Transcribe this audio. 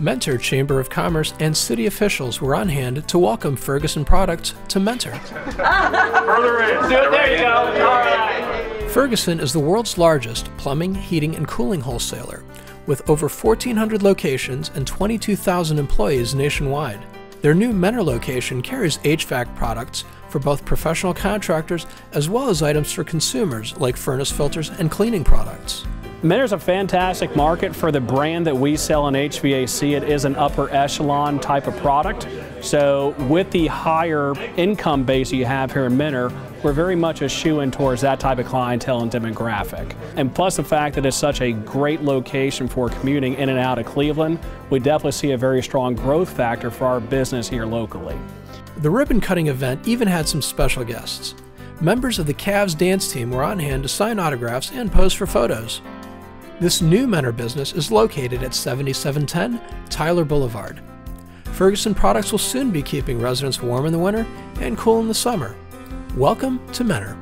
Mentor Chamber of Commerce and city officials were on hand to welcome Ferguson products to Mentor. Further in. There you go. All right. Ferguson is the world's largest plumbing, heating, and cooling wholesaler, with over 1,400 locations and 22,000 employees nationwide. Their new Mentor location carries HVAC products for both professional contractors as well as items for consumers like furnace filters and cleaning products. Mentor's a fantastic market for the brand that we sell in HVAC. It is an upper echelon type of product. So with the higher income base you have here in Mentor, we're very much a shoe in towards that type of clientele and demographic. And plus the fact that it's such a great location for commuting in and out of Cleveland, we definitely see a very strong growth factor for our business here locally. The ribbon cutting event even had some special guests. Members of the Cavs dance team were on hand to sign autographs and pose for photos. This new Mentor business is located at 7710 Tyler Boulevard. Ferguson products will soon be keeping residents warm in the winter and cool in the summer. Welcome to Mentor.